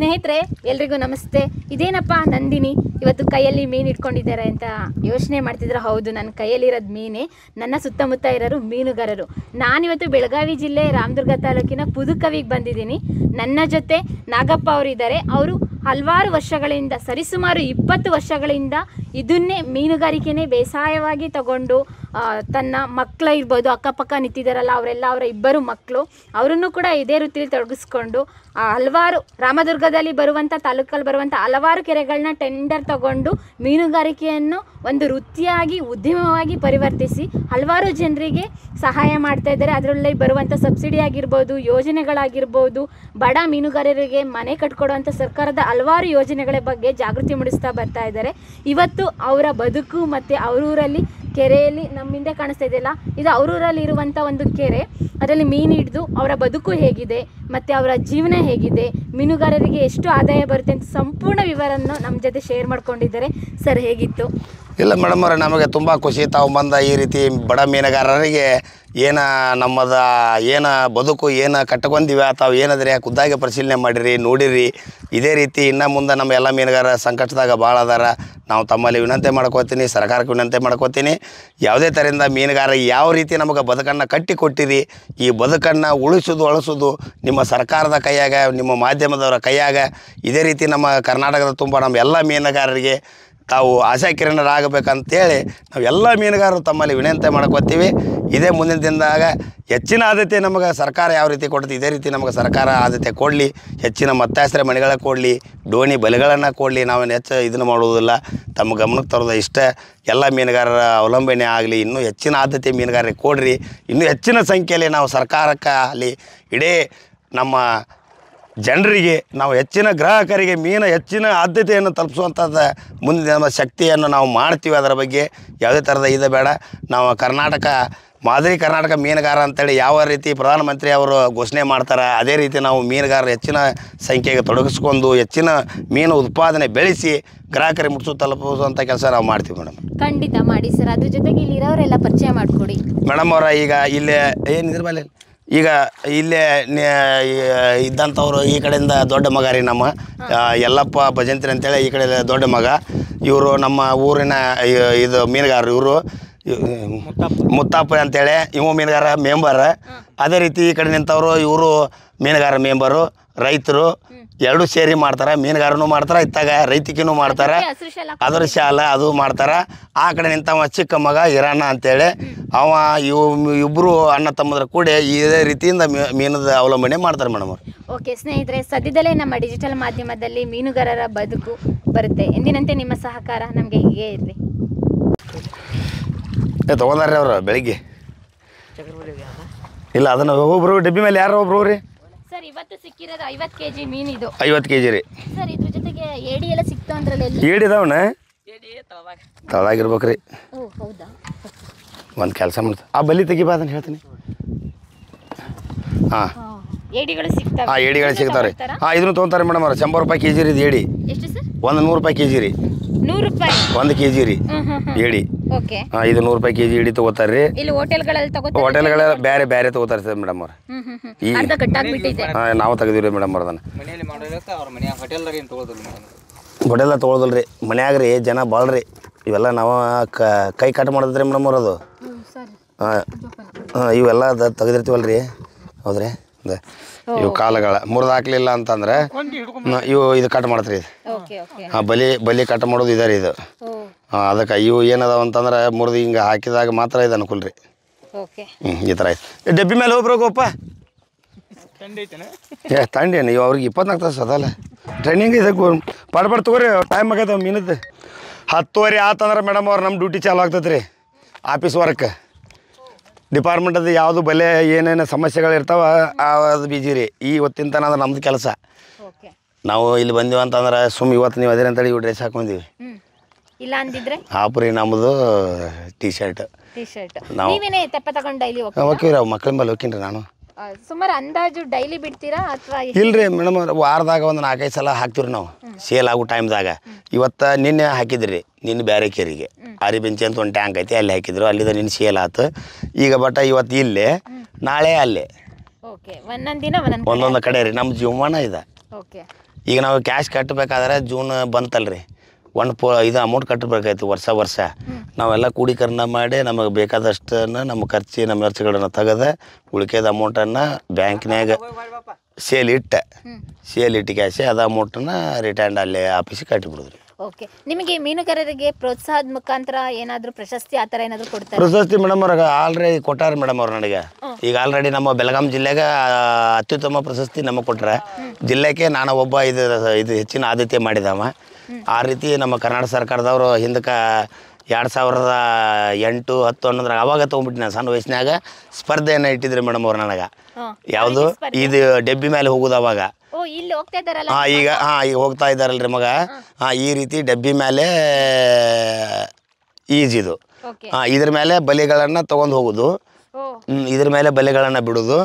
ಸ್ನೇಹಿತರೆ, ಎಲ್ರಿಗೂ ನಮಸ್ತೆ. ಇದೇನಪ್ಪ ನಂದಿನಿ? ಇವತ್ತು ಕೈಯಲ್ಲಿ ಮೀನು ಇಟ್ಕೊಂಡಿದ್ದಾರೆ ಅಂತ ಯೋಚನೆ ಮಾಡ್ತಿದ್ರೆ? ಹೌದು ನನ್ನ ಕೈಯಲ್ಲಿರೋದು ಮೀನೇ. ನನ್ನ ಸುತ್ತಮುತ್ತ ಇರೋರು ಮೀನುಗಾರರು. ನಾನಿವತ್ತು ಬೆಳಗಾವಿ ಜಿಲ್ಲೆ ರಾಮದುರ್ಗ ತಾಲೂಕಿನ ಪುದುಕವಿಗೆ ಬಂದಿದ್ದೀನಿ. ನನ್ನ ಜೊತೆ ನಾಗಪ್ಪ ಅವರಿದ್ದಾರೆ. ಅವರು ಹಲವಾರು ವರ್ಷಗಳಿಂದ, ಸರಿಸುಮಾರು ಇಪ್ಪತ್ತು ವರ್ಷಗಳಿಂದ ಇದನ್ನೇ ಮೀನುಗಾರಿಕೆನೇ ಬೇಸಾಯವಾಗಿ ತಗೊಂಡು ತನ್ನ ಮಕ್ಕಳ ಇರ್ಬೋದು, ಅಕ್ಕಪಕ್ಕ ನಿಂತಿದ್ದಾರಲ್ಲ ಅವರೆಲ್ಲ ಅವರ ಇಬ್ಬರು ಮಕ್ಕಳು ಅವರನ್ನು ಕೂಡ ಇದೇ ರೀತಿಯಲ್ಲಿ ತೊಡಗಿಸ್ಕೊಂಡು ಹಲವಾರು ರಾಮದುರ್ಗದಲ್ಲಿ ಬರುವಂಥ ತಾಲೂಕಲ್ಲಿ ಬರುವಂಥ ಹಲವಾರು ಕೆರೆಗಳನ್ನ ಟೆಂಡರ್ ತಗೊಂಡು ಮೀನುಗಾರಿಕೆಯನ್ನು ಒಂದು ವೃತ್ತಿಯಾಗಿ, ಉದ್ಯಮವಾಗಿ ಪರಿವರ್ತಿಸಿ, ಹಲವಾರು ಜನರಿಗೆ ಸಹಾಯ ಮಾಡ್ತಾ ಇದ್ದಾರೆ. ಅದರಲ್ಲಿ ಬರುವಂಥ ಸಬ್ಸಿಡಿ ಆಗಿರ್ಬೋದು, ಯೋಜನೆಗಳಾಗಿರ್ಬೋದು, ಬಡ ಮೀನುಗಾರರಿಗೆ ಮನೆ ಕಟ್ಕೊಡುವಂಥ ಸರ್ಕಾರದ ಹಲವಾರು ಯೋಜನೆಗಳ ಬಗ್ಗೆ ಜಾಗೃತಿ ಮೂಡಿಸ್ತಾ ಬರ್ತಾ ಇದ್ದಾರೆ. ಇವತ್ತು ಅವರ ಬದುಕು ಮತ್ತು ಅವರೂರಲ್ಲಿ ಕೆರೆಯಲ್ಲಿ ನಮ್ಮಿಂದ ಕಾಣಿಸ್ತಾ ಇದೆಯಲ್ಲ ಇದು ಅವರೂರಲ್ಲಿ ಇರುವಂಥ ಒಂದು ಕೆರೆ. ಅದರಲ್ಲಿ ಮೀನು ಹಿಡಿದು ಅವರ ಬದುಕು ಹೇಗಿದೆ, ಮತ್ತು ಅವರ ಜೀವನ ಹೇಗಿದೆ, ಮೀನುಗಾರರಿಗೆ ಎಷ್ಟು ಆದಾಯ ಬರುತ್ತೆ ಅಂತ ಸಂಪೂರ್ಣ ವಿವರವನ್ನು ನಮ್ಮ ಜೊತೆ ಶೇರ್ ಮಾಡ್ಕೊಂಡಿದ್ದಾರೆ. ಸರ್ ಹೇಗಿತ್ತು? ಇಲ್ಲ ಮೇಡಮ್ ಅವ್ರೆ, ನಮಗೆ ತುಂಬ ಖುಷಿ. ತಾವು ಬಂದ ಈ ರೀತಿ ಬಡ ಮೀನುಗಾರರಿಗೆ ಏನು ನಮ್ಮದ ಏನು ಬದುಕು ಏನು ಕಟ್ಕೊಂದಿವ ತಾವು ಏನಾದ್ರೆ ಖುದ್ದಾಗಿ ಪರಿಶೀಲನೆ ಮಾಡಿರಿ, ನೋಡಿರಿ. ಇದೇ ರೀತಿ ಇನ್ನು ಮುಂದೆ ನಮ್ಮ ಎಲ್ಲ ಮೀನುಗಾರ ಸಂಕಷ್ಟದಾಗ ಭಾಳ ಅದಾರ. ನಾವು ತಮ್ಮಲ್ಲಿ ವಿನಂತಿ ಮಾಡ್ಕೋತೀನಿ, ಸರ್ಕಾರಕ್ಕೆ ವಿನಂತಿ ಮಾಡ್ಕೋತೀನಿ. ಯಾವುದೇ ಥರದಿಂದ ಮೀನುಗಾರ ಯಾವ ರೀತಿ ನಮಗೆ ಬದುಕನ್ನು ಕಟ್ಟಿ ಕೊಟ್ಟಿರಿ ಈ ಬದುಕನ್ನು ಉಳಿಸೋದು, ಅಳಿಸೋದು ನಿಮ್ಮ ಸರ್ಕಾರದ ಕೈಯಾಗ, ನಿಮ್ಮ ಮಾಧ್ಯಮದವರ ಕೈಯಾಗ, ಇದೇ ರೀತಿ ನಮ್ಮ ಕರ್ನಾಟಕದ ತುಂಬ ನಮ್ಮ ಎಲ್ಲ ಮೀನುಗಾರರಿಗೆ ತಾವು ಆಶಾಕಿರಣರಾಗಬೇಕಂತೇಳಿ ನಾವು ಎಲ್ಲ ಮೀನುಗಾರರು ತಮ್ಮಲ್ಲಿ ವಿನಂತಿ ಮಾಡ್ಕೋತೀವಿ. ಇದೇ ಮುಂದಿನ ದಿನದಾಗ ಹೆಚ್ಚಿನ ಆದ್ಯತೆ ನಮಗೆ ಸರ್ಕಾರ ಯಾವ ರೀತಿ ಕೊಡುತ್ತೆ ಇದೇ ರೀತಿ ನಮಗೆ ಸರ್ಕಾರ ಆದ್ಯತೆ ಕೊಡಲಿ. ಹೆಚ್ಚಿನ ಮತ್ತಾಶ್ರಯ ಮನೆಗಳ ಕೊಡಲಿ ಡೋಣಿ ಬಲೆಗಳನ್ನು ಕೊಡಲಿ. ನಾವೇನು ಹೆಚ್ಚು ಇದನ್ನು ಮಾಡುವುದಿಲ್ಲ. ತಮ್ಮ ಗಮನಕ್ಕೆ ತರೋದು ಇಷ್ಟ. ಎಲ್ಲ ಮೀನುಗಾರರ ಅವಲಂಬನೆ ಆಗಲಿ, ಇನ್ನೂ ಹೆಚ್ಚಿನ ಆದ್ಯತೆ ಮೀನುಗಾರರಿಗೆ ಕೊಡ್ರಿ. ಇನ್ನೂ ಹೆಚ್ಚಿನ ಸಂಖ್ಯೆಯಲ್ಲಿ ನಾವು ಸರ್ಕಾರಕ್ಕೆ ಅಲ್ಲಿ ಇಡೀ ನಮ್ಮ ಜನರಿಗೆ ನಾವು ಹೆಚ್ಚಿನ ಗ್ರಾಹಕರಿಗೆ ಮೀನು ಹೆಚ್ಚಿನ ಆದ್ಯತೆಯನ್ನು ತಲುಪಿಸುವಂಥದ್ದು ಮುಂದಿನ ನಮ್ಮ ಶಕ್ತಿಯನ್ನು ನಾವು ಮಾಡ್ತೀವಿ. ಅದರ ಬಗ್ಗೆ ಯಾವುದೇ ಥರದ ಇದು ಬೇಡ. ನಾವು ಕರ್ನಾಟಕ ಮಾದರಿ ಕರ್ನಾಟಕ ಮೀನುಗಾರ ಅಂತೇಳಿ ಯಾವ ರೀತಿ ಪ್ರಧಾನಮಂತ್ರಿ ಅವರು ಘೋಷಣೆ ಮಾಡ್ತಾರೆ ಅದೇ ರೀತಿ ನಾವು ಮೀನುಗಾರರು ಹೆಚ್ಚಿನ ಸಂಖ್ಯೆಗೆ ತೊಡಗಿಸ್ಕೊಂಡು ಹೆಚ್ಚಿನ ಮೀನು ಉತ್ಪಾದನೆ ಬೆಳೆಸಿ ಗ್ರಾಹಕರಿಗೆ ಮುಟ್ಟಿಸು ತಲುಪಿಸುವಂಥ ಕೆಲಸ ನಾವು ಮಾಡ್ತೀವಿ ಮೇಡಮ್. ಖಂಡಿತ ಮಾಡಿ ಸರ್. ಅದ್ರ ಜೊತೆಗೆ ಇಲ್ಲಿರೋರೆಲ್ಲ ಪರಿಚಯ ಮಾಡಿಕೊಡಿ. ಮೇಡಮ್ ಅವರ ಈಗ ಇಲ್ಲೇ ಏನಿದ್ರ ಮೇಲೆ ಈಗ ಇಲ್ಲೇ ಇದ್ದಂಥವ್ರು ಈ ಕಡೆಯಿಂದ ದೊಡ್ಡ ಮಗ ರೀ ನಮ್ಮ. ಯಲ್ಲಪ್ಪ ಭಜಂತ್ರಿ ಅಂತೇಳಿ ಈ ಕಡೆ ದೊಡ್ಡ ಮಗ. ಇವರು ನಮ್ಮ ಊರಿನ ಇದು ಮೀನುಗಾರರು ಇವರು. ಮುತ್ತಪ್ಪ. ಅಂತೇಳಿ ಇವ ಮೀನುಗಾರ ಮೆಂಬರ್. ಅದೇ ರೀತಿ ಈ ಕಡೆ ನಿಂತವರು ಇವರು ಮೀನುಗಾರ ಮೆಂಬರು ರೈತರು ಎರಡು ಸೇರಿ ಮಾಡ್ತಾರೆ. ಮೀನುಗಾರನು ಮಾಡ್ತಾರೆ ಇತ್ತಾಗ ರೈತಿಕಿನೂ ಮಾಡ್ತಾರೆ. ಅದರ ಶಾಲ ಅದು ಮಾಡ್ತಾರೆ. ಆ ಕಡೆ ನಿಂತವ ಚಿಕ್ಕ ಮಗ ಹಿರಣ್ಣ ಅಂತೇಳಿ ಅವ ಇವು ಇಬ್ಬರು ಅಣ್ಣ ತಮ್ಮದ್ರ ಕೂಡ ಇದೇ ರೀತಿಯಿಂದ ಮೀನದ ಅವಲಂಬನೆ ಮಾಡ್ತಾರೆ ಮೇಡಮ್ ಅವ್ರು. ಓಕೆ ಸ್ನೇಹಿತರೆ ಸದ್ಯದಲ್ಲೇ ನಮ್ಮ ಡಿಜಿಟಲ್ ಮಾಧ್ಯಮದಲ್ಲಿ ಮೀನುಗಾರರ ಬದುಕು ಬರುತ್ತೆ. ಎಂದಿನಂತೆ ನಿಮ್ಮ ಸಹಕಾರ ನಮಗೆ ಹೀಗೆ ಇರಲಿ. ತಗೊಂಡ್ರಿ ಅವ್ರ ಅವ್ರು ಬೆಳಿಗ್ಗೆ. ಇಲ್ಲ ಅದನ್ನ ಒಬ್ಬರು ಡಬ್ಬಿ ಮೇಲೆ ಯಾರೋ ಒಬ್ರು ರೀ ಸರ್ ಇವತ್ತು ಸಿಕ್ಕಿರೋದು ಐವತ್ತು ಕೆಜಿ ಇದು ಐವತ್ತು ಕೆ ಜಿ ರೀ. ಸರ್ ಇದ್ರ ಜೊತೆಗೆ ಏಡಿ ಎಲ್ಲ ಸಿಕ್ತು ಅಂದ್ರಲ್ಲಿ ಎಲ್ಲಿ? ಏಡಿದಾವಣ ತಳಾಗಿರ್ಬೇಕ್ರಿ ಓ ಹೌದಾ? ಒಂದು ಕೆಲಸ ಮಾಡ್ತಾರೆ ಆ ಬಲಿ ತೆಗಿಬಾ ಅದನ್ನ ಹೇಳ್ತೀನಿ. ಹಾಂ. ಹಾ. ಏಡಿಗಳು ಸಿಗ್ತಾವೆ. ಹಾಂ ಏಡಿಗಳು ಸಿಗ್ತಾವೆ ರೀ? ಹಾಂ ಇದನ್ನು ತೊಗೊಂತಾರೆ ಮೇಡಮ್ ಅವ್ರ. ಶಂಬರ್ ರೂಪಾಯಿ ಕೆ ಜಿ ರೀ ಇದು ಏಡಿ. ಎಷ್ಟು ಸರ್? ಒಂದು ನೂರು ರೂಪಾಯಿ ಕೆ ಜಿ ರೀ. ನೂರು ರೂಪಾಯಿ. ಒಂದು ಕೆ ಜಿ ರೀ ಏಡಿ. ಓಕೆ. ಹಾಂ ಇದು ನೂರು ರೂಪಾಯಿ ಕೆಜಿ ಇಡಿ ತೊಗೋತಾರೆ ರೀ ಇಲ್ಲಿ ಹೋಟೆಲ್ಗಳಲ್ಲಿ ತಗೋತಾರೆ ಹೋಟೆಲ್ಗಳ ಬೇರೆ ಬೇರೆ ತಗೋತಾರೆ ಸರ್ ಮೇಡಮ್ ಅವ್ರು. ಹ್ಮ್ ಹ್ಮ್ ಹ್ಮ್. ಈ- ಅರ್ಧ ಕಟ್ಟಾಗ್ಬಿಟ್ಟಿದೆ. ಹಾಂ ನಾವು ತೆಗೆದಿವ್ರಿ ರೀ ಮೇಡಮ್ ಅವ್ರದನ್ನ. ಮನೆಯಲ್ಲಿ ಮಾಡೋದಕ್ಕೆ ಅವ್ರ ಹೋಟೆಲ್ದಾಗ ಏನು ತೊಗೊಳೋದಿಲ್ಲ ಮೇಡಮ್ ಮನ್ಯಾಗ ರೀ ಜನ ಭಾಳ ರೀ ಇವೆಲ್ಲ ನಾವು ಕ ಕೈ ಕಟ್ ಮಾಡಿದ್ರಿ ಮೇಡಮ್ ಅವ್ರು ಅದು. ಸರಿ. ಹಾಂ ಹಾಂ ಇವೆಲ್ಲ ಅದು ತೆಗೆದಿರ್ತೀವಲ್ಲ ರೀ ಹೌದ್ರಿ? ಅದೇ ಇವು ಕಾಲುಗಳ. ಮುರಿದು ಹಾಕ್ಲಿಲ್ಲ ಅಂತಂದ್ರೆ ನ- ಇವು ಇದು ಕಟ್ ಮಾಡ್ತೀರಿ. ಇದು ಓಕೆ ಓಕೆ. ಹಾಂ ಬಲಿ ಬಲಿ ಕಟ್ ಮಾಡೋದು ಇದಾರೆ ರೀ ಇದು. ಓ ಅದಕ್ಕೆ ಇವು ಏನದಾವ ಅಂತಂದ್ರೆ ಮುರಿದು ಹಿಂಗೆ ಹಾಕಿದಾಗ ಮಾತ್ರ ಇದು ಅನುಕೂಲ ರೀ. ಓಕೆ. ಹ್ಞೂ ಈ ಥರ ಆಯ್ತು. ಡಬ್ಬಿ ಮೇಲೆ ಹೋಗಪ್ಪ ಏ ತಂಡೇನು ಇವು ಅವ್ರಿಗೆ ಇಪ್ಪತ್ನಾಲ್ಕು ತಾಸು ಅದಲ್ಲ. ಟ್ರೈನಿಂಗ್ ಇದೆ ಪಡ್ ಪಡ್ ತಗೋರಿ ಟೈಮ್ ಆಗೈತೆ ಮೀನದ್ದು. ಹತ್ತುವರೆ ಆತಂದ್ರೆ ಮೇಡಮ್ ಅವ್ರು ನಮ್ಮ ಡ್ಯೂಟಿ ಚಾಲು ಆಗ್ತೈತೆ ರೀ ಆಫೀಸ್ ವರ್ಕ್ ಡಿಪಾರ್ಟ್ಮೆಂಟದು ಯಾವುದು ಬಲೆ ಏನೇನು ಸಮಸ್ಯೆಗಳು ಇರ್ತಾವ ಅದು ಬಿಜಿ ರೀ. ಈ ಹೊತ್ತಿನ ತನಕ ಅಂದ್ರೆ ನಮ್ದು ಕೆಲಸ. ಓಕೆ. ನಾವು ಇಲ್ಲಿ ಬಂದೀವಿ ಅಂತಂದ್ರೆ ಸುಮ್ ಇವತ್ತು ನೀವು ಅದೇನಂತೇಳಿ ಇವು ಡ್ರೆಸ್ ಹಾಕೊಂಡೀವಿ ಇಲ್ಲ ಅಂದಿದ್ರೆ? ನಮ್ಮದು ಟೀ ಶರ್ಟ್ ಟಿ ಶರ್ಟ್ ನಾವು- ನೀವೇನೇ ತೆಪ್ಪ ತಗೊಂಡು ಡೈಲಿ ಹೋಗ್ತೀರಾ? ಮಕ್ಕಳ ಮೇಲೆ ಹೋಗ್ತೀನಿ ನಾನು. ಆ, ಸುಮಾರು ಅಂದಾಜು ಡೈಲಿ ಬಿಡ್ತೀರಾ ಅಥವಾ ಇಲ್ರಿ ಮೇಡಮ್ ವಾರದಾಗ ಒಂದು ನಾಲ್ಕೈದು ಸಲ ಹಾಕ್ತೀವಿ ನಾವು. ಸೇಲ್ ಆಗೋ ಟೈಮ್ದಾಗ ಇವತ್ತು ನಿನ್ನೆ ಹಾಕಿದ್ರಿ ನಿನ್ನೆ ಬೇರೆ ಕೇರಿಗೆ. ಆರಿ ಬೆಂಚಿ ಅಂತ ಒಂದು ಟ್ಯಾಂಕ್ ಐತಿ ಅಲ್ಲಿ ಹಾಕಿದ್ರು ಅಲ್ಲಿಂದ ನಿನ್ನೆ ಸೇಲ್ ಆತು. ಈಗ ಬಟ್ಟ ಇವತ್ತು ಇಲ್ಲಿ ನಾಳೆ ಅಲ್ಲಿ. ಓಕೆ ಒಂದೊಂದು ದಿನ ಒಂದೊಂದು ಒಂದೊಂದು ಕಡೆ ರೀ ನಮ್ಮ ಜೀವಮಾನ ಇದೆ. ಓಕೆ ಈಗ ನಾವು ಕ್ಯಾಶ್ ಕಟ್ಟಬೇಕಾದ್ರೆ ಜೂನ್ ಬಂತಲ್ರಿ. ಒಂದು ಪೋ ಇದು ಅಮೌಂಟ್ ಕಟ್ಟಬೇಕಾಯ್ತು ವರ್ಷ ವರ್ಷ. ನಾವೆಲ್ಲ ಕೂಡೀಕರಣ ಮಾಡಿ ನಮಗೆ ಬೇಕಾದಷ್ಟನ್ನು ನಮ್ಮ ಖರ್ಚು ನಮ್ಮ ಖರ್ಚುಗಳನ್ನ ತೆಗೆದ ಉಳಿಕೆದ ಅಮೌಂಟನ್ನು ಬ್ಯಾಂಕ್ನಾಗ ಸೇಲ್ ಇಟ್ಟೆ. ಸೇಲ್ ಇಟ್ಟು ಕ್ಯಾಶೆ ಅದು ಅಮೌಂಟನ್ನು ರಿಟರ್ನ್ ಅಲ್ಲಿ ಆಫೀಸಿಗೆ ಕಟ್ಟಿಬಿಡುದ್ರಿ. ಓಕೆ ನಿಮಗೆ ಮೀನುಗಾರರಿಗೆ ಪ್ರೋತ್ಸಾಹದ ಮುಖಾಂತರ ಏನಾದರೂ ಪ್ರಶಸ್ತಿ ಆ ಥರ ಏನಾದರೂ ಕೊಡ್ತಾರೆ? ಪ್ರಶಸ್ತಿ ಮೇಡಮ್ ಅವ್ರಿಗೆ ಆಲ್ರೆಡಿ ಕೊಟ್ಟಾರ ಮೇಡಮ್ ಅವ್ರು ನನಗೆ. ಈಗ ಆಲ್ರೆಡಿ ನಮ್ಮ ಬೆಳಗಾಂ ಜಿಲ್ಲೆಗೆ ಅತ್ಯುತ್ತಮ ಪ್ರಶಸ್ತಿ ನಮಗೆ ಕೊಟ್ಟರೆ ಜಿಲ್ಲೆಗೆ ನಾನು ಒಬ್ಬ ಇದು ಇದು ಹೆಚ್ಚಿನ ಆದ್ಯತೆ ಮಾಡಿದವ. ಆ ರೀತಿ ನಮ್ಮ ಕರ್ನಾಟಕ ಸರ್ಕಾರದವರು ಹಿಂದಕ್ಕೆ ಎರಡು ಸಾವಿರದ ಎಂಟು ಹತ್ತು ಅನ್ನೋದ್ರಾಗ ಅವಾಗ ತೊಗೊಂಡ್ಬಿಟ್ಟು ನಾನು ಸಣ್ಣ ವಯಸ್ಸಿನಾಗ ಸ್ಪರ್ಧೆಯನ್ನು ಇಟ್ಟಿದ್ರಿ ಮೇಡಮ್ ಅವ್ರು ನನಗೆ. ಯಾವುದು? ಇದು ಡೆಬ್ಬಿ ಮೇಲೆ ಹೋಗೋದು ಅವಾಗ. ಹಾಂ ಈಗ ಹಾಂ ಈಗ ಹೋಗ್ತಾ ಇದ್ದಾರಲ್ರಿ ಮಗ. ಹಾಂ. ಈ ರೀತಿ ಡಬ್ಬಿ ಮೇಲೆ ಈಜಿದು ಹಾಂ ಇದ್ರ ಮೇಲೆ ಬಲಿಗಳನ್ನು ತೊಗೊಂಡು ಹೋಗೋದು. ಇದ್ರ ಮೇಲೆ ಬಲೆಗಳನ್ನು ಬಿಡೋದು.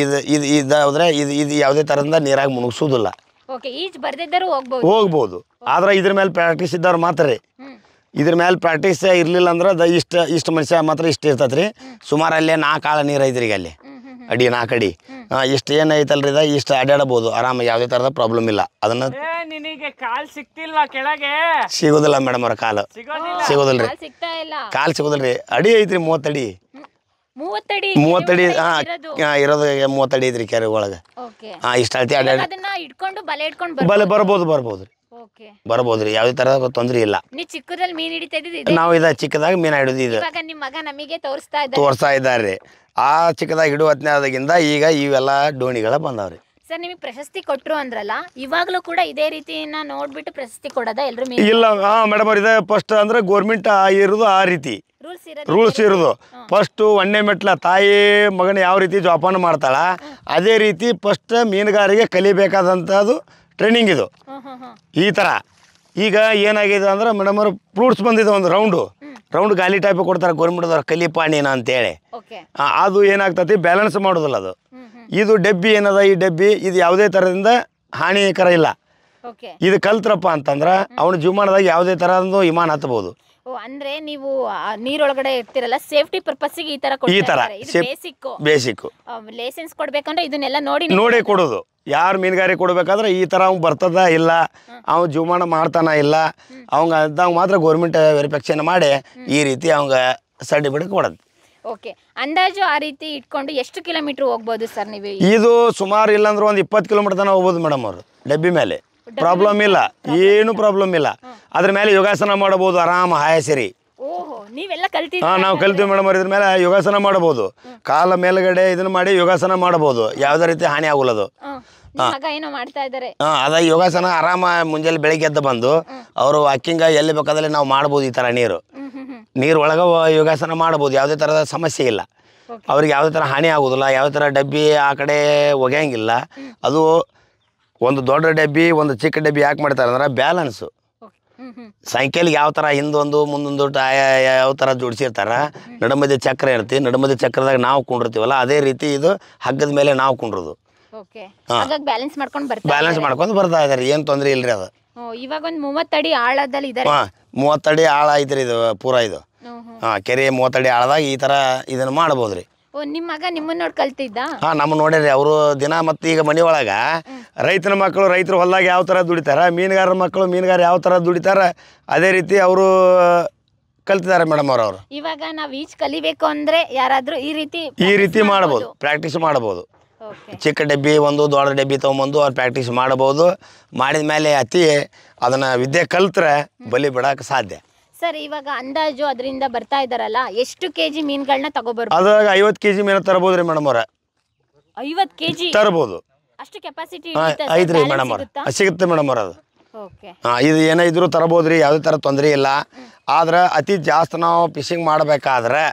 ಇದು ಇದು ಇದಾದ್ರೆ ಇದು ಇದು ಯಾವುದೇ ಥರದಿಂದ ನೀರಾಗಿ ಮುಳುಗಿಸೋದಿಲ್ಲ ಓಕೆ ಈಜ್ ಬರ್ದಿದ್ದರೂ ಹೋಗ್ಬೋದು. ಹೋಗ್ಬೋದು. ಆದ್ರೆ ಇದ್ರ ಮೇಲೆ ಪ್ರಾಕ್ಟೀಸ್ ಇದ್ದವ್ರು ಮಾತ್ರ ರೀ. ಇದ್ರ ಮೇಲೆ ಪ್ರಾಕ್ಟೀಸ್ ಇರಲಿಲ್ಲ ಅಂದ್ರೆ ದ ಇಷ್ಟು ಇಷ್ಟು ಮನುಷ್ಯ ಮಾತ್ರ ಇಷ್ಟು ಇರ್ತೈತೆ ರೀ ಸುಮಾರು ಅಲ್ಲೇ ನಾಲ್ಕು ಆಳ ನೀರು ಐತ್ರಿ ಈಗ ಅಲ್ಲಿ. ಅಡಿ ನಾಲ್ಕು ಅಡಿ. ಹಾಂ ಇಷ್ಟು ಏನೈತಲ್ರಿ ಇದ ಇಷ್ಟು ಅಡ್ಡಾಡಬಹುದು ಆರಾಮ ಯಾವುದೇ ಥರದ ಪ್ರಾಬ್ಲಮ್ ಇಲ್ಲ. ಅದನ್ನ ನಿನಗೆ ಕಾಲ್ ಸಿಕ್ತಿಲ್ವಾ ಕೆಳಗೆ? ಸಿಗೋದಿಲ್ಲ ಮೇಡಮ್ ಅವ್ರ ಕಾಲು. ಸಿಗೋದಿಲ್ಲ. ಸಿಗೋದಿಲ್ಲ ರೀ. ಕಾಲ್ ಸಿಗ್ತಾ ಇಲ್ಲ. ಕಾಲು ಸಿಗೋದಿಲ್ಲ ರೀ. ಅಡಿ ಐತ್ರಿ ಮೂವತ್ತಡಿ. ಮೂವತ್ತಡಿ ಮೂವತ್ತಡಿ ಹಾಂ ಇರೋದು. ಮೂವತ್ತಡಿ ಐತ್ರಿ ಕೆರೆ ಒಳಗೆ. ಓಕೆ. ಇಷ್ಟ ಅಳತಿ ಅಡ್ಡಾಡಿ ಅದನ್ನ ಇಟ್ಕೊಂಡು ಬಲೆ ಇಟ್ಕೊಂಡು ಬಲೆ ಬರ್ಬೋದು. ಬರ್ಬೋದು ಬರ್ಬೋದು ರೀ. ಓಕೆ. ತೊಂದ್ರೆ ರೀ ಯಾವುದೇ ಥರದ ತೊಂದರೆ ಇಲ್ಲ. ನೀ ಚಿಕ್ಕದಲ್ಲಿ ಮೀನ್ ಹಿಡಿತಾ ಇದ್ದಿದ್ದು ಇದೆ? ನಾವು ಇದ ಚಿಕ್ಕದಾಗ ಮೀನು ಹಿಡಿದು ಇದು. ಇವಾಗ ನಿಮ್ ಮಗ ನಮಗೆ ತೋರಿಸ್ತಾ ಇದ್ದಾರೆ. ತೋರಿಸ್ತಾ ಇದ್ದಾರೆ. ಆ ಚಿಕ್ಕದಾಗ ಹಿಡುವ ಹೊತ್ನಾದಾಗಿಂದ ಈಗ ಇವೆಲ್ಲ ಡೋಣಿಗಳ ಬಂದಾವ್ರಿ. ಸರ್ ನಿಮಗೆ ಪ್ರಶಸ್ತಿ ಕೊಟ್ರು ಅಂದ್ರಲ್ಲ ಇವಾಗ್ಲೂ ಕೂಡ ಇದೇ ರೀತಿನ ನೋಡ್ಬಿಟ್ಟು ಪ್ರಶಸ್ತಿ ಕೊಡೋದ ಎಲ್ರು ಮೀನ್ ಇಲ್ಲ ಹಾಂ ಮೇಡಮ್ ಅವ್ರ ಇದೆ ಫಸ್ಟ್ ಅಂದ್ರೆ ಗೋರ್ಮೆಂಟ್ ಇರೋದು ಆ ರೀತಿ. ರೂಲ್ಸ್ ಇರೋದು. ಫಸ್ಟ್ ಒಂದೇ ಮೆಟ್ಲ ತಾಯಿ ಮಗನ ಯಾವ ರೀತಿ ಜೋಪಾನ ಮಾಡ್ತಾಳ ಅದೇ ರೀತಿ ಫಸ್ಟ್ ಮೀನುಗಾರಿಗೆ ಕಲಿಬೇಕಾದಂಥದ್ದು ಟ್ರೈನಿಂಗ್ ಇದು. ಈ ಥರ ಈಗ ಏನಾಗಿದೆ ಅಂದ್ರೆ ಮೇಡಮ್ ಅವ್ರು ಫ್ರೂಟ್ಸ್ ಬಂದಿದೆ ಒಂದು ರೌಂಡು ರೌಂಡ್ ಗಾಲಿ ಟೈಪ್ ಕೊಡ್ತಾರೆ ಗೌರ್ಮೆಂಟ್ದವ್ರು ಕಲಿಪಾಣಿನ ಅಂತೇಳಿ. ಓಕೆ. ಆ, ಅದು ಏನಾಗ್ತತಿ ಬ್ಯಾಲೆನ್ಸ್ ಮಾಡೋದಿಲ್ಲ ಅದು. ಇದು ಡಬ್ಬಿ ಏನದ ಈ ಡಬ್ಬಿ ಇದು ಯಾವುದೇ ಥರದಿಂದ ಹಾನಿಕರ ಇಲ್ಲ. ಇದು ಕಲ್ತ್ರಪ್ಪ ಅಂತಂದ್ರೆ ಅವನ ಜೀವಮಾನದಾಗ ಯಾವುದೇ ಥರದ್ದು ವಿಮಾನ ಹತ್ಬೋದು. ಅಂದ್ರೆ ನೀವು ನೀರೊಳಗಡೆ ಇರ್ತಿರಲ್ಲ ಸೇಫ್ಟಿ ಪರ್ಪಸ್ಸಿಗೆ ಈ ತರ ಈ ತರ. ಬೇಸಿಕ್ ಬೇಸಿಕ್ ಲೈಸೆನ್ಸ್ ಕೊಡ್ಬೇಕಂದ್ರೆ ಇದನ್ನೆಲ್ಲ ನೋಡಿ ನೋಡಿ ಕೊಡೋದು. ಯಾರು ಮೀನುಗಾರಿಕೆ ಕೊಡ್ಬೇಕಾದ್ರೆ ಈ ಥರ ಅವ್ನು ಬರ್ತದ ಇಲ್ಲ ಅವ್ನು ಜೀವಮಾನ ಮಾಡ್ತಾನ ಇಲ್ಲ ಅವಂಗ ಅದಾಗ ಮಾತ್ರ ಗೌರ್ಮೆಂಟ್ ವೆರಿಫಿಕೇಶನ್ ಮಾಡಿ ಈ ರೀತಿ ಅವಂಗ ಸರ್ಟಿಫಿಕೇಟ್ ಕೊಡೋದು. ಓಕೆ. ಅಂದಾಜು ಆ ರೀತಿ ಇಟ್ಕೊಂಡು ಎಷ್ಟು ಕಿಲೋಮೀಟರ್ ಹೋಗ್ಬೋದು ಸರ್ ನೀವು ಇದು ಸುಮಾರು ಇಲ್ಲಾಂದ್ರೆ ಒಂದು ಇಪ್ಪತ್ತು ಕಿಲೋಮೀಟರ್ ತನಕ ಹೋಗ್ಬೋದು ಮೇಡಮ್ ಅವರು ಡಬ್ಬಿ ಮೇಲೆ. ಪ್ರಾಬ್ಲಮ್ ಇಲ್ಲ. ಏನು ಪ್ರಾಬ್ಲಮ್ ಇಲ್ಲ. ಅದ್ರ ಮೇಲೆ ಯೋಗಾಸನ ಮಾಡಬಹುದು ಆರಾಮ ಹಾಯಸಿರಿ. ನೀವೆಲ್ಲ ಹಾಂ ನಾವು ಕಲ್ತೀವಿ ಮೇಡಮ್ ಅವ್ರ ಇದ್ರ ಮೇಲೆ ಯೋಗಾಸನ ಮಾಡಬಹುದು. ಕಾಲ ಮೇಲ್ಗಡೆ ಇದನ್ನ ಮಾಡಿ ಯೋಗಾಸನ ಮಾಡಬಹುದು. ಯಾವುದೇ ರೀತಿ ಹಾನಿ ಆಗುಲ್ಲದು. ಅದು ಹ್ಮ್. ನಿಮ್ ಏನೋ ಮಾಡ್ತಾ ಇದ್ದಾರೆ. ಹಾಂ ಅದ ಯೋಗಾಸನ ಆರಾಮ ಮುಂಜಾನೆ ಬೆಳಿಗ್ಗೆ ಎದ್ದು ಬಂದು ಅವರು ವಾಕಿಂಗ್ ಎಲ್ಲಿ ಬೇಕಾದಲ್ಲಿ ನಾವು ಮಾಡ್ಬೋದು ಈ ಥರ ನೀರು. ನೀರು ಒಳಗೆ ಯೋಗಾಸನ ಮಾಡ್ಬೋದು ಯಾವುದೇ ಥರದ ಸಮಸ್ಯೆ ಇಲ್ಲ. ಅವ್ರಿಗೆ ಯಾವುದೇ ಥರ ಹಾನಿ ಆಗೋದಿಲ್ಲ. ಯಾವುದೇ ಥರ ಡಬ್ಬಿ ಆ ಕಡೆ ಒಗೆಯಂಗಿಲ್ಲ. ಅದು ಒಂದು ದೊಡ್ಡ ಡಬ್ಬಿ ಒಂದು ಚಿಕ್ಕ ಡಬ್ಬಿ ಯಾಕೆ ಮಾಡ್ತಾರೆ ಅಂದ್ರೆ ಬ್ಯಾಲೆನ್ಸು. ಸೈಕಲ್ಗೆ ಯಾವ ಥರ ಹಿಂದೊಂದು ಮುಂದೊಂದು ಟಯ ಯಾವ ಥರ ಜೋಡಿಸಿರ್ತಾರೆ ನಡುಮಧ್ಯ ಚಕ್ರ ಇರ್ತಿ ನಡುಮಧ್ಯ ಚಕ್ರದಾಗ ನಾವು ಕುಂಡಿರ್ತೀವಲ್ಲ ಅದೇ ರೀತಿ ಇದು ಹಗ್ಗದ ಮೇಲೆ ನಾವು ಕುಂಡ್ರದು. ಬ್ಯಾಲೆನ್ಸ್ ಮಾಡ್ಕೊಂಡು ಬರ್ತಾ ಇದಾರೆ ಏನು ತೊಂದರೆ ಇಲ್ರಿ ಅದು. ಇವಾಗ ಒಂದು ಮೂವತ್ತಡಿ ಆಳದಲ್ಲಿ ಇದ್ದಾರೆ ಹಾಂ ಮೂವತ್ತಡಿ ಆಳ ಐತ್ರಿ ಇದು ಪೂರ ಇದು. ಹಾ ಕೆರೆ ಮೂವತ್ತಡಿ ಆಳದಾಗ ಈ ಥರ ಇದನ್ನು ಮಾಡ್ಬೋದು ರೀ ಓ ನಿಮ್ಮ ಮಗ ನಿಮ್ಮನ್ನ ನೋಡಿ ಕಲ್ತಿದ್ದ? ಹಾಂ ನಮ್ಮ ಅವರು ದಿನ ಮತ್ತೆ ಈಗ ಮನೆ ಒಳಗ ರೈತನ ಮಕ್ಕಳು ರೈತರು ಹೊಲದಾಗ ಯಾವ ಥರ ದುಡಿತಾರ ಮೀನುಗಾರರ ಮಕ್ಕಳು ಮೀನುಗಾರ ಯಾವ ಥರ ದುಡಿತಾರ ಅದೇ ರೀತಿ ಅವರು ಕಲ್ತಿದ್ದಾರೆ ಮೇಡಮ್ ಅವರವರು ಅವರು. ಇವಾಗ ನಾವು ಈಜ್ ಕಲಿಬೇಕು ಅಂದ್ರೆ ಯಾರಾದ್ರೂ ಈ ರೀತಿ ಈ ರೀತಿ ಮಾಡಬಹುದು ಪ್ರಾಕ್ಟೀಸ್ ಮಾಡಬಹುದು ಚಿಕ್ಕ ಡಬ್ಬಿ ಒಂದು ದೊಡ್ಡ ಡಬ್ಬಿ ತಗೊಂಬಂದು ಅವ್ರು ಪ್ರಾಕ್ಟೀಸ್ ಮಾಡಬಹುದು ಮಾಡಿದ ಮೇಲೆ ಅತಿ ಅದನ್ನು ವಿದ್ಯೆ ಕಲ್ತ್ರೆ ಬಲಿ ಬಿಡಕ್ಕೆ ಸಾಧ್ಯ. ಸರ್ ಇವಾಗ ಅಂದಾಜು ಅದರಿಂದ ಬರ್ತಾ ಇದಾರಲ್ಲ ಎಷ್ಟು ಕೆಜಿ ಮೀನುಗಳನ್ನ ತಗೋಬರ್ಬೋದು? ಅದ್ರಾಗ ಐವತ್ತು ಕೆ ಜಿ ಮೀನು ತರ್ಬೋದು ರೀ ಮೇಡಮ್ ಅವರ. ಐವತ್ ಕೆಜಿ? ತರಬಹುದು ಅಷ್ಟು ಕೆಪಾಸಿಟಿ ಐತ್ರಿ ಮೇಡಮ್ ಅವ್ರ. ಸಿಗುತ್ತೆ? ಮೇಡಮ್ ಅವ್ರ ಅದು. ಇದು ಏನೇ ಇದ್ರು ರೀ ಯಾವುದೇ ಥರ ತೊಂದರೆ ಇಲ್ಲ. ಆದ್ರೆ ಅತಿ ಜಾಸ್ತಿ ನಾವು ಫಿಶಿಂಗ್ ಮಾಡಬೇಕಾದ್ರೆ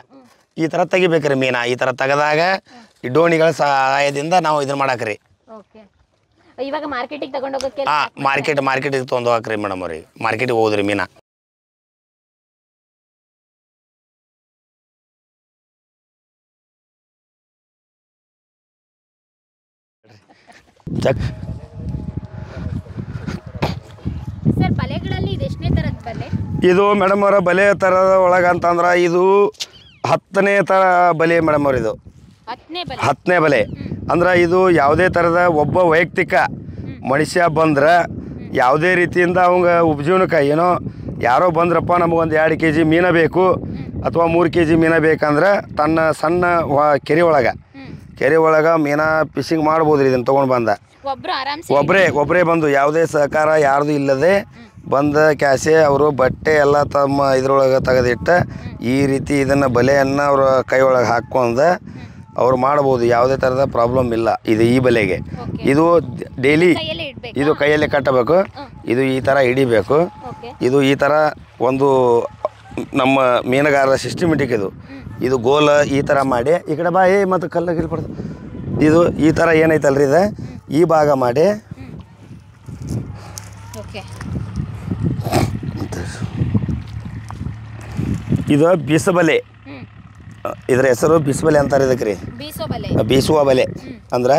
ಈ ಥರ ತೆಗಿಬೇಕ್ರಿ ಮೀನ. ಈ ಥರ ತೆಗೆದಾಗ ಈ ಡೋಣಿಗಳ ಸಹಾಯದಿಂದ ನಾವು ಇದನ್ನ ಮಾಡಾಕ್ರಿ. ಓಕೆ ಇವಾಗ ಮಾರ್ಕೆಟಿಗೆ ತಗೊಂಡೋಗಕ್ಕೆ ಹಾಂ ಮಾರ್ಕೆಟ್ ಮಾರ್ಕೆಟಿಗೆ ತೊಗೊಂಡು ಹೋಗ್ರಿ ಮೇಡಮ್ ಅವ್ರಿಗೆ ಮಾರ್ಕೆಟಿಗೆ ಹೋದ್ರಿ ಮೀನ. ಸರ್ ಬಲೆಗಳಲ್ಲಿ ಇದು ಎಷ್ಟನೇ ತರದ ಬಲೆ? ಇದು ಮೇಡಮ್ ಅವರ ಬಲೆ ಥರದ ಒಳಗೆ ಅಂತಂದ್ರೆ ಇದು ಹತ್ತನೇ ಥರ ಬಲೆ ಮೇಡಮ್ ಅವ್ರ ಇದು. ಹತ್ತನೇ ಬಲೆ? ಹತ್ತನೇ ಬಲೆ. ಅಂದ್ರೆ ಇದು ಯಾವುದೇ ಥರದ ಒಬ್ಬ ವೈಯಕ್ತಿಕ ಮನುಷ್ಯ ಬಂದ್ರೆ ಯಾವುದೇ ರೀತಿಯಿಂದ ಅವಂಗ ಉಪಜೀವನಕ್ಕೆ ಏನೋ ಯಾರೋ ಬಂದ್ರಪ್ಪ ನಮಗೊಂದು ಎರಡು ಕೆ ಜಿ ಮೀನ ಬೇಕು ಅಥವಾ ಮೂರು ಕೆ ಜಿ ಮೀನ ಬೇಕಂದ್ರೆ ತನ್ನ ಸಣ್ಣ ವ- ಕೆರೆ ಒಳಗೆ ಕೆರೆ ಒಳಗೆ ಮೀನಾ ಫಿಶಿಂಗ್ ಮಾಡ್ಬೋದು ರೀ ಇದನ್ನು ತೊಗೊಂಡು ಬಂದ. ಒಬ್ಬರೇ ಒಬ್ಬರೇ ಬಂದು ಯಾವುದೇ ಸಹಕಾರ ಯಾರ್ದು ಇಲ್ಲದೆ ಬಂದ ಕ್ಯಾಸೆ ಅವರು ಬಟ್ಟೆ ಎಲ್ಲ ತಮ್ಮ ಇದ್ರೊಳಗೆ ತೆಗೆದಿಟ್ಟ ಈ ರೀತಿ ಇದನ್ನು ಬಲೆಯನ್ನು ಅವ್ರ ಕೈ ಒಳಗೆ ಹಾಕ್ಕೊಂಡು ಅವ್ರು ಮಾಡ್ಬೋದು ಯಾವುದೇ ಥರದ ಪ್ರಾಬ್ಲಮ್ ಇಲ್ಲ ಇದು ಈ ಬಲೆಗೆ. ಇದು ಡೈಲಿ ಇದು ಕೈಯಲ್ಲಿ ಕಟ್ಟಬೇಕು. ಇದು ಈ ಥರ ಹಿಡಿಬೇಕು. ಇದು ಈ ಥರ ಒಂದು ನಮ್ಮ ಮೀನುಗಾರರ ಸಿಸ್ಟಮೆಟಿಕ್ ಇದು. ಇದು ಗೋಲ ಈ ಥರ ಮಾಡಿ ಈ ಕಡೆ ಬಾ ಏ ಮತ್ತು ಗಿಲ್ ಗಿಲ್ಪಡ್ದು ಇದು ಈ ಥರ ಏನೈತಲ್ರಿ ಇದು? ಈ ಭಾಗ ಮಾಡಿ. ಇದು ಬಿಸಬಲೆ. ಇದರ ಹೆಸರು ಬಿಸಬಲೆ ಅಂತಾರೆ ಇದಕ್ಕೆ ರೀ. ಬೀಸೋ ಬೀಸುವ ಬಲೆ. ಅಂದ್ರೆ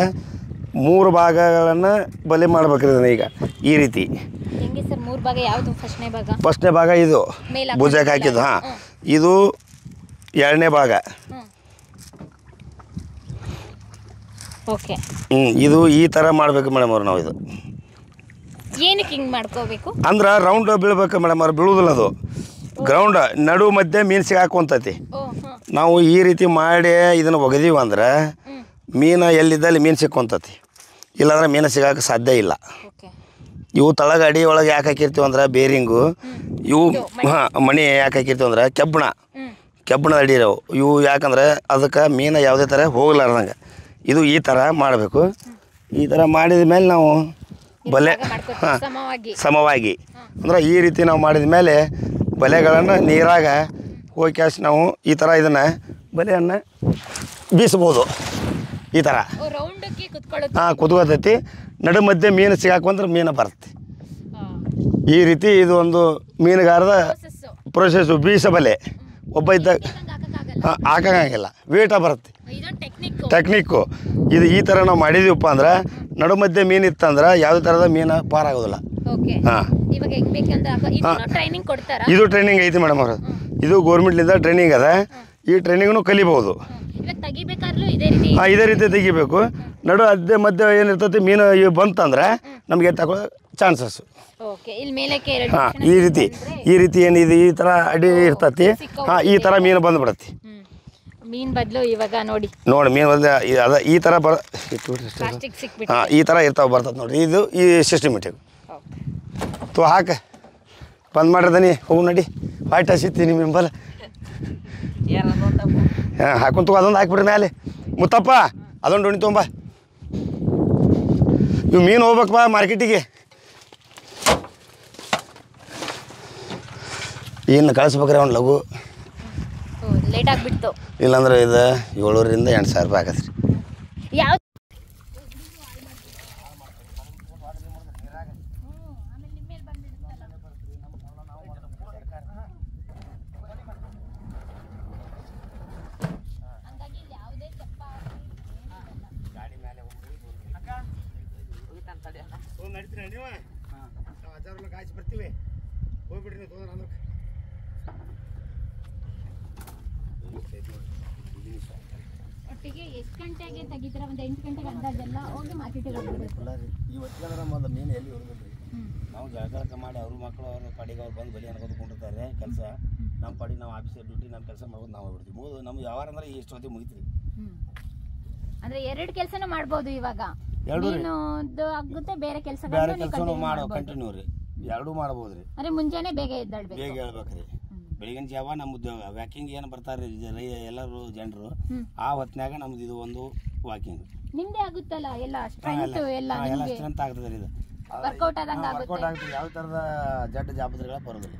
ಮೂರು ಭಾಗಗಳನ್ನು ಬಲೆ ಮಾಡ್ಬೇಕ್ರಿ ಇದನ್ನ ಈಗ. ಈ ರೀತಿ. ಹೆಂಗೆ ಸರ್ ಮೂರು ಭಾಗ ಯಾವುದು ಫಸ್ಟ್ನೇ ಭಾಗ? ಫಸ್ಟ್ನೇ ಭಾಗ ಇದು. ಭುಜಕ್ಕೆ ಹಾಕಿದ್ದು ಹಾಂ. ಇದು ಎರಡನೇ ಭಾಗ. ಓಕೆ. ಹ್ಞೂ ಇದು ಈ ಥರ ಮಾಡ್ಬೇಕು ಮೇಡಮ್ ಅವ್ರು ನಾವು ಇದು. ಏನಕ್ಕೆ ಹಿಂಗೆ ಮಾಡ್ಕೋಬೇಕು? ಅಂದ್ರೆ ರೌಂಡ್ ಬೀಳ್ಬೇಕು ಮೇಡಮ್ ಅವ್ರು ಬೀಳುವುದಿಲ್ಲ ಅದು. ಗ್ರೌಂಡ್ ನಡು ಮಧ್ಯೆ ಮೀನು ಸಿಗಾಕೊಂತತಿ ನಾವು ಈ ರೀತಿ ಮಾಡಿ ಇದನ್ನು ಒಗದೀವಿ ಅಂದ್ರೆ ಮೀನ ಎಲ್ಲಿದ್ದಲ್ಲಿ ಮೀನು ಸಿಕ್ಕೊಂತತಿ. ಇಲ್ಲಾಂದ್ರೆ ಮೀನು ಸಿಗಾಕ ಸಾಧ್ಯ ಇಲ್ಲ. ಇವು ತಳಗ ಅಡಿ ಒಳಗೆ ಯಾಕೆ ಹಾಕಿರ್ತೀವಿ ಅಂದ್ರೆ ಬೇರಿಂಗು ಇವು ಹಾಂ ಮಣಿ ಯಾಕೆ ಹಾಕಿರ್ತೀವಿ ಅಂದ್ರೆ ಕೆಬ್ಬಣ. ಕೆಬ್ಬಣದ ಅಡಿ ಇರೋವು. ಇವು ಯಾಕಂದ್ರೆ ಅದಕ್ಕೆ ಮೀನು ಯಾವುದೇ ಥರ ಹೋಗ್ಲಾರ್ದಂಗೆ. ಇದು ಈ ಥರ ಮಾಡಬೇಕು. ಈ ಥರ ಮಾಡಿದ ಮೇಲೆ ನಾವು ಬಲೆ ಹಾಂ ಸಮವಾಗಿ. ಅಂದ್ರೆ ಈ ರೀತಿ ನಾವು ಮಾಡಿದ ಮೇಲೆ ಬಲೆಗಳನ್ನು ನೀರಾಗ ಹೋಗಿ ಕ್ಯಾಶ್ ನಾವು ಈ ಥರ ಇದನ್ನು ಬಲೆಯನ್ನು ಬೀಸ್ಬೋದು. ಈ ಥರ. ಹಾಂ ಕುತ್ಕೋತೈತಿ. ನಡು ಮಧ್ಯೆ ಮೀನು ಸಿಗಾಕೊಂಡ್ರೆ ಮೀನು ಬರುತ್ತೆ. ಈ ರೀತಿ ಇದು ಒಂದು ಮೀನುಗಾರದ ಪ್ರೊಸೆಸ್ಸು ಬೀಸಬಲೆ ಬೀಸ ಬಲೆ. ಒಬ್ಬ ಇದ್ದಾಗ ಹಾಕಂಗಿಲ್ಲ ವೇಟ ಬರುತ್ತೆ. ಟೆಕ್ನಿಕ್ಕು ಇದು ಈ ಥರ ನಾವು ಮಾಡಿದೀವಪ್ಪ ಅಂದ್ರೆ ನಡು ಮಧ್ಯೆ ಮೀನು ಇತ್ತಂದ್ರೆ ಯಾವುದೇ ಥರದ ಮೀನು ಪಾರಾಗೋದಿಲ್ಲ. ಹಾಂ. ಇದು ಟ್ರೈನಿಂಗ್ ಕೊಡ್ತಾರ? ಇದು ಟ್ರೈನಿಂಗ್ ಐತಿ ಮೇಡಮ್ ಅವರು. ಇದು ಗೌರ್ಮೆಂಟ್ಲಿಂದ ಟ್ರೈನಿಂಗ್ ಅದ. ಈ ಟ್ರೈನಿಂಗ್ನು ಕಲಿಬೋದು. ಹಾಂ ಇದೇ ರೀತಿ ತೆಗಿಬೇಕು. ನಡು ಅದೇ ಮಧ್ಯೆ ಏನಿರ್ತೈತಿ ಮೀನು ಇವು ಬಂತಂದ್ರೆ ನಮಗೆ ತಗೊಳ್ಳೋ ಚಾನ್ಸಸ್ ಹಾಂ ಈ ರೀತಿ ಈ ರೀತಿ ಏನಿದೆ ಈ ಥರ ಅಡಿ ಇರ್ತತಿ. ಹಾಂ ಈ ಥರ ಮೀನು ಬಂದ್ಬಿಡತ್ತಿ. ಮೀನ್ ಬದಲು ಇವಾಗ ನೋಡಿ. ನೋಡಿ ಮೀನು ಬಂದ ಈ- ಅದ ಈ ಥರ ಬರ ಹಾಂ ಈ ಥರ ಇರ್ತಾವೆ ಬರ್ತದೆ ನೋಡಿ ಇದು ಈ ಸಿಸ್ಟಮೆಟಿಕ್ ತು ಹಾಕ. ಬಂದ್ ಮಾಡಿರ್ದನಿ ಹೋಗು ನಡಿ. ವಾಯ್ಟ್ ಹಸಿತಿ ನಿಮ್ಮ ಹಾಂ ಹಾಕೊಂತ ಅದೊಂದು ಹಾಕ್ಬಿಡ್ರಿ ಮೇಲೆ ಮುತ್ತಪ್ಪ ಅದೊಂದು ಡೋಣಿ ತೊಂಬ ಇವು ಮೀನು ಹೋಗ್ಬೇಕಪ್ಪ ಮಾರ್ಕೆಟಿಗೆ. ಏನು ಕಳಿಸ್ಬೇಕ್ರಿ ಅವ್ನು ಲಘು? ಲೇಟ್ ಆಗ್ಬಿಡ್ತು. ಇಲ್ಲಾಂದ್ರೆ ಇದು ಏಳೂರಿಂದ ಎಂಟು ಸಾವಿರ ರೂಪಾಯಿ ಆಗತ್ತೆ ರೀ. ಯಾವ ಬರ್ತೀವಿ. ಹೋಗ್ಬಿಡ್ರಿ ನೀವು ತೊಗೊಂಡ್ರೆ ಅಂದ್ರೆ ಒಟ್ಟಿಗೆ ಎಷ್ಟು ಗಂಟೆಗೆ ತೆಗಿತೀರ? ಒಂದು ಎಂಟು ಗಂಟೆಗೆ ಅಂದಾಜೆಲ್ಲ ಹೋಗಿ ಮಾರ್ಕೆಟಿಗೆ ಹೋಗ್ಬಿಡ್ಬೇಕು ಇವತ್ತಿಗೆ ಮೊದಲು ಮೀನು ಎಲ್ಲಿ ಹೊರಗಿಲ್ರಿ ನಾವು ಜಳಕ ಮಾಡಿ ಅವ್ರ ಮಕ್ಕಳು ಅವ್ರ ಪಾಡಿಗೆ ಅವ್ರು ಬಂದು ಬಲಿ ಅನ್ಕೊಂಡ್ಕೊಂಡಿರ್ತಾರೆ ಕೆಲಸ. ನಮ್ಮ ಪಾಡಿಗೆ ನಾವು ಆಫೀಸ್ ಡ್ಯೂಟಿ ನಮ್ಮ ಕೆಲಸ ಮಾಡ್ಕೊಂಡು ನಾವು ಹೋಗ್ಬಿಡ್ತೀವಿ. ಮೂರು ನಮ್ಮ ವ್ಯವಹಾರ ಅಂದ್ರೆ ಇಷ್ಟೊತ್ತಿಗೆ ಮುಗಿತ್ರಿ. ಅಂದ್ರೆ ಎರಡು ಕೆಲಸನೂ ಮಾಡ್ಬೋದು ಇವಾಗ. ಮೀನುದು ಆಗುತ್ತೆ ಬೇರೆ ಕೆಲಸ ಬೇರೆ ಕೆಲಸನೂ ಮಾಡೋ ಕಂಟಿನ್ಯೂ ರೀ. ಎರಡೂ ಮಾಡ್ಬೋದು ರೀ ಅಂದ್ರೆ ಮುಂಜಾನೆ ಬೇಗ ಎದ್ದಾಳ್ಬೇಕು ಬೇಗ ಹೇಳ್ಬೇಕ್ರಿ. ಬೆಳಗಿನ ಜಾವ ನಮ್ಮ ಉದ್ಯೋಗ ವ್ಯಾಕಿಂಗ್ ಏನು ಬರ್ತಾರೆ ರೀ ಎಲ್ಲರೂ ಜನರು ಆ ಹೊತ್ತಿನಾಗ ನಮ್ದು ಇದು ಒಂದು ವಾಕಿಂಗ್ ನಿಮ್ದೇ ಆಗುತ್ತಲ್ಲ ಎಲ್ಲ ಸ್ಟ್ರೆಂತ್ ಎಲ್ಲ. ಎಲ್ಲ ಸ್ಟ್ರೆಂತ್ ಆಗ್ತದೆ ಇದು. ವರ್ಕೌಟ್ ಆದಂಗ ವರ್ಕೌಟ್ ಆಗುತ್ತೆ. ಆಗ್ತದೆ. ಯಾವ ತರದ ಜಡ್ ಜಾಪತ್ರೆಗಳ ಬರೋದಿಲ್ಲ.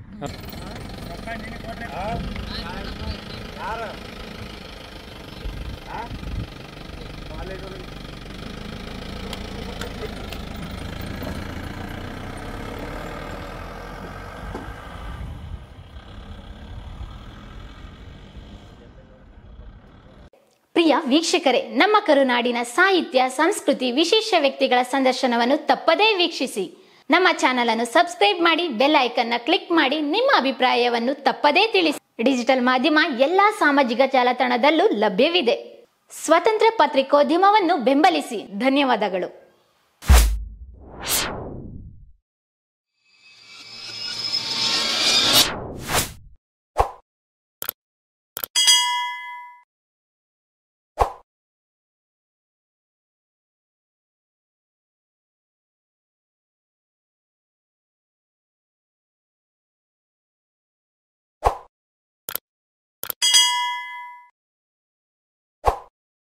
ಪ್ರಿಯ ವೀಕ್ಷಕರೇ, ನಮ್ಮ ಕರುನಾಡಿನ ಸಾಹಿತ್ಯ, ಸಂಸ್ಕೃತಿ, ವಿಶೇಷ ವ್ಯಕ್ತಿಗಳ ಸಂದರ್ಶನವನ್ನು ತಪ್ಪದೇ ವೀಕ್ಷಿಸಿ. ನಮ್ಮ ಚಾನಲ್ ಅನ್ನು ಸಬ್ಸ್ಕ್ರೈಬ್ ಮಾಡಿ, ಬೆಲ್ ಐಕನ್ನ ಕ್ಲಿಕ್ ಮಾಡಿ, ನಿಮ್ಮ ಅಭಿಪ್ರಾಯವನ್ನು ತಪ್ಪದೇ ತಿಳಿಸಿ. ಡಿಜಿಟಲ್ ಮಾಧ್ಯಮ ಎಲ್ಲಾ ಸಾಮಾಜಿಕ ಜಾಲತಾಣದಲ್ಲೂ ಲಭ್ಯವಿದೆ. ಸ್ವತಂತ್ರ ಪತ್ರಿಕೋದ್ಯಮವನ್ನು ಬೆಂಬಲಿಸಿ. ಧನ್ಯವಾದಗಳು.